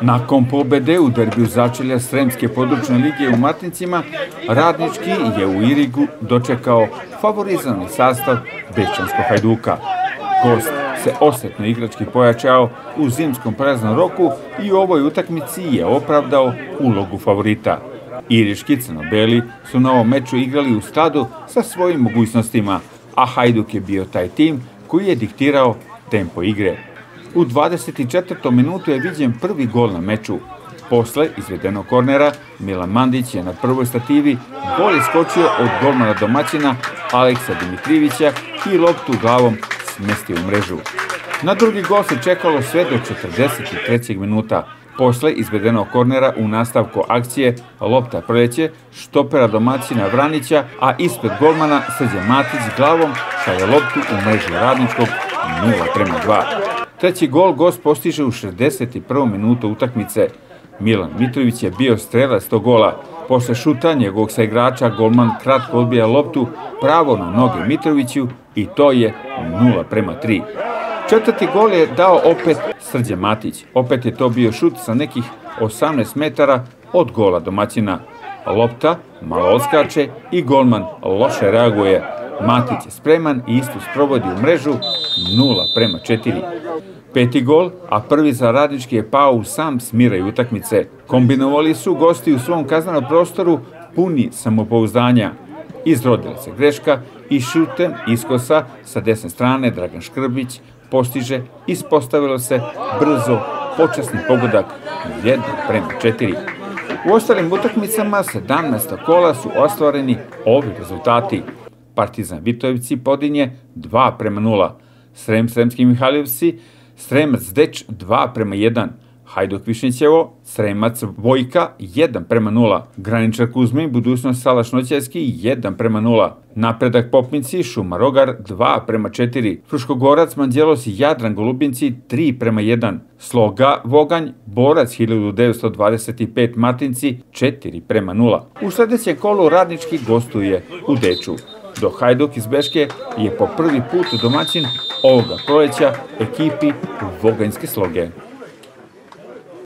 Nakon pobede u derbiju začelja Sremske područne lige u Matnicima, Radnički je u Irigu dočekao favorizovani sastav Bečanskog Hajduka. Gost se osetno igrački pojačao u zimskom praznom roku i u ovoj utakmici je opravdao ulogu favorita. Iriški crno-beli su na ovom meču igrali u skladu sa svojim mogućnostima, a Hajduk je bio taj tim koji je diktirao tempo igre. U 24. minutu je viđen prvi gol na meču. Posle izvedenog kornera, Milan Mandić je na prvoj stativi bolje skočio od golmana domaćina Aleksa Dimitrivića i loptu glavom smestio u mrežu. Na drugi gol se čekalo sve do 43. minuta. Posle izvedenog kornera u nastavku akcije lopta proleće štopera domaćina Vranića, a ispred golmana Srđe Matić glavom šalje loptu u mreži radničkog 0 prema 2. Treći gol gost postiže u 61. minutu utakmice. Milan Mitrović je bio strelac tog gola. Posle šuta njegovog sa igrača golman kratko odbija loptu pravo na noge Mitroviću i to je 0 prema 3. Četvrti gol je dao opet Srđe Matić. Opet je to bio šut sa nekih 18 metara od gola domaćina. Lopta malo odskače i golman loše reaguje. Matić je spreman i istu sprovodi u mrežu 0 prema 4. Peti gol, a prvi za radnički je pao u sam smiraj utakmice. Kombinovali su gosti u svom kaznanom prostoru puni samopouzdanja. Izrodila se greška i šutem iskosa sa desne strane Dragan Škrbić postiže, ispostavilo se brzo počasni pogodak 1 prema 4. U ostalim utakmicama 17. kola su ostvareni ovi rezultati. Partizan Vitojevci podinje 2 prema 0. Srem Sremski Mihajlovci Sremac Deč 2 prema 1, Hajduk Višnjićevo, Sremac Vojka 1 prema 0, Graničar Kuzmin, Budućnost Salaš Noćajski 1 prema 0, Napredak Popnici, Šumarogar 2 prema 4, Fruškogorac Manđelos Jadran Golubinci 3 prema 1, Sloga Voganj, Borac 1925 Martinci 4 prema 0. U sledećem kolu radnički gostuje u Deču dok Hajduk iz Beške je po prvi put domaćin ovoga proleća ekipi Voganjske sloge.